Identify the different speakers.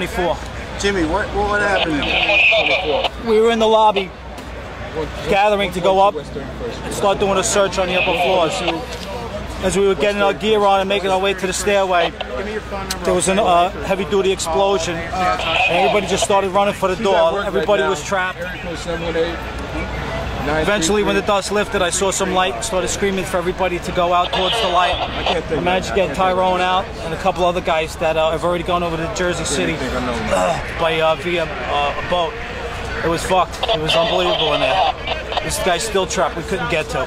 Speaker 1: 24.
Speaker 2: Jimmy, what what happened?
Speaker 1: We were in the lobby gathering to go up and start doing a search on the upper floors. As we were getting our gear on and making our way to the stairway, there was a uh, heavy duty explosion. And everybody just started running for the door. Everybody was trapped. Eventually, when the dust lifted, I saw some light and started screaming for everybody to go out towards the light. I managed to get Tyrone out and a couple other guys that uh, have already gone over to Jersey City by uh, via uh, a boat. It was fucked. It was unbelievable in there. This guy's still trapped. We couldn't get to.